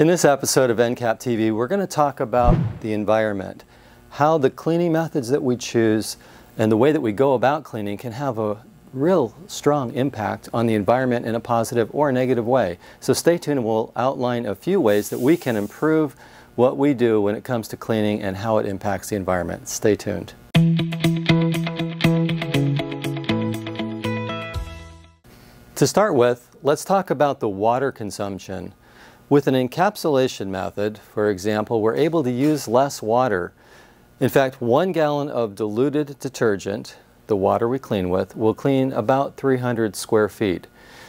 In this episode of Encap TV, we're going to talk about the environment, how the cleaning methods that we choose and the way that we go about cleaning can have a real strong impact on the environment in a positive or a negative way. So stay tuned and we'll outline a few ways that we can improve what we do when it comes to cleaning and how it impacts the environment. Stay tuned. To start with, let's talk about the water consumption. With an encapsulation method, for example, we're able to use less water. In fact, one gallon of diluted detergent, the water we clean with, will clean about 300 square feet.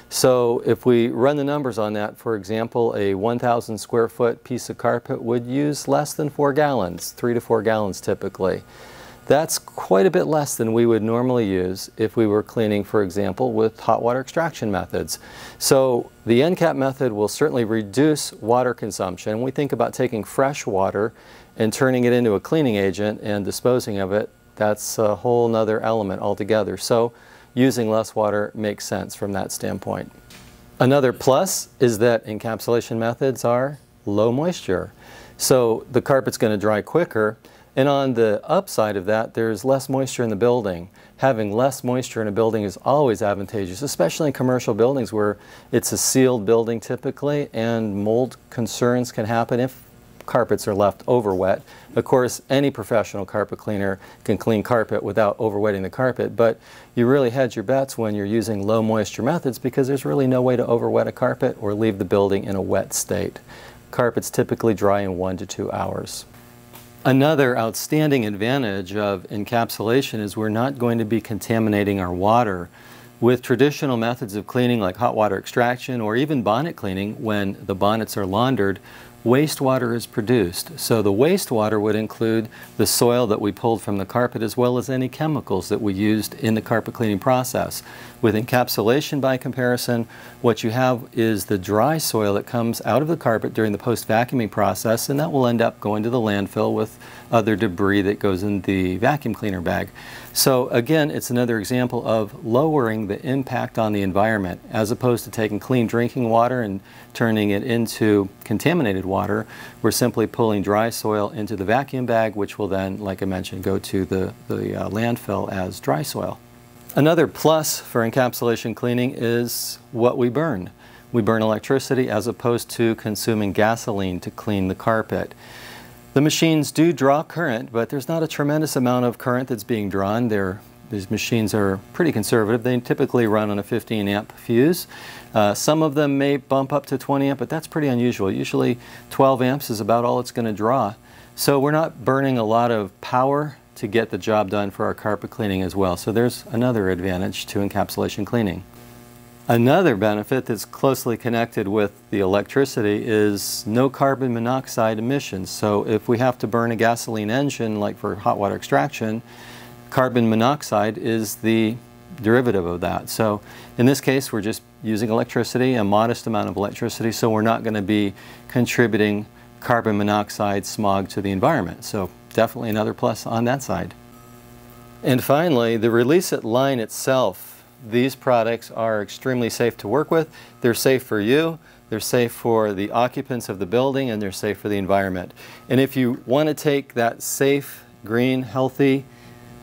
So if we run the numbers on that, for example, a 1,000 square foot piece of carpet would use less than four gallons, three to four gallons typically. That's quite a bit less than we would normally use if we were cleaning, for example, with hot water extraction methods. So the Encap method will certainly reduce water consumption. We think about taking fresh water and turning it into a cleaning agent and disposing of it. That's a whole nother element altogether. So using less water makes sense from that standpoint. Another plus is that encapsulation methods are low moisture. So the carpet's going to dry quicker and on the upside of that, there's less moisture in the building. Having less moisture in a building is always advantageous, especially in commercial buildings where it's a sealed building typically and mold concerns can happen if carpets are left over wet. Of course, any professional carpet cleaner can clean carpet without overwetting the carpet, but you really hedge your bets when you're using low moisture methods because there's really no way to overwet a carpet or leave the building in a wet state. Carpets typically dry in one to two hours. Another outstanding advantage of encapsulation is we're not going to be contaminating our water. With traditional methods of cleaning like hot water extraction or even bonnet cleaning when the bonnets are laundered, wastewater is produced. So the wastewater would include the soil that we pulled from the carpet as well as any chemicals that we used in the carpet cleaning process. With encapsulation by comparison, what you have is the dry soil that comes out of the carpet during the post-vacuuming process and that will end up going to the landfill with other debris that goes in the vacuum cleaner bag. So again, it's another example of lowering the impact on the environment as opposed to taking clean drinking water and turning it into contaminated water. We're simply pulling dry soil into the vacuum bag, which will then, like I mentioned, go to the, the uh, landfill as dry soil. Another plus for encapsulation cleaning is what we burn. We burn electricity as opposed to consuming gasoline to clean the carpet. The machines do draw current, but there's not a tremendous amount of current that's being drawn. They're, these machines are pretty conservative. They typically run on a 15 amp fuse. Uh, some of them may bump up to 20 amp, but that's pretty unusual. Usually 12 amps is about all it's going to draw. So we're not burning a lot of power to get the job done for our carpet cleaning as well. So there's another advantage to encapsulation cleaning. Another benefit that's closely connected with the electricity is no carbon monoxide emissions. So if we have to burn a gasoline engine, like for hot water extraction, carbon monoxide is the derivative of that. So in this case, we're just using electricity, a modest amount of electricity, so we're not going to be contributing carbon monoxide smog to the environment. So definitely another plus on that side. And finally, the Releasit line itself these products are extremely safe to work with. They're safe for you, they're safe for the occupants of the building, and they're safe for the environment. And if you want to take that safe, green, healthy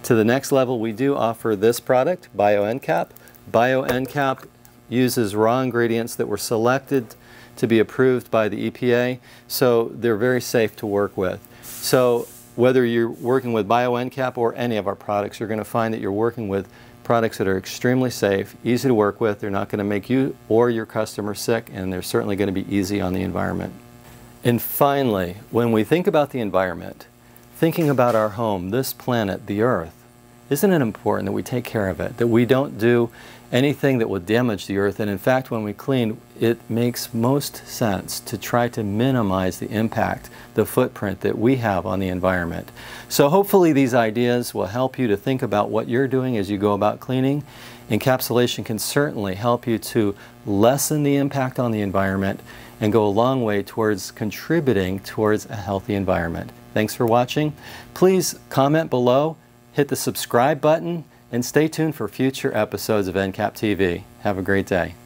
to the next level, we do offer this product, Bio-Encap. Bio-Encap uses raw ingredients that were selected to be approved by the EPA, so they're very safe to work with. So whether you're working with Bio-Encap or any of our products, you're going to find that you're working with products that are extremely safe, easy to work with. They're not going to make you or your customer sick, and they're certainly going to be easy on the environment. And finally, when we think about the environment, thinking about our home, this planet, the Earth, isn't it important that we take care of it, that we don't do anything that will damage the earth. And in fact, when we clean, it makes most sense to try to minimize the impact, the footprint that we have on the environment. So hopefully these ideas will help you to think about what you're doing as you go about cleaning. Encapsulation can certainly help you to lessen the impact on the environment and go a long way towards contributing towards a healthy environment. Thanks for watching. Please comment below, hit the subscribe button, and stay tuned for future episodes of Encap TV. Have a great day.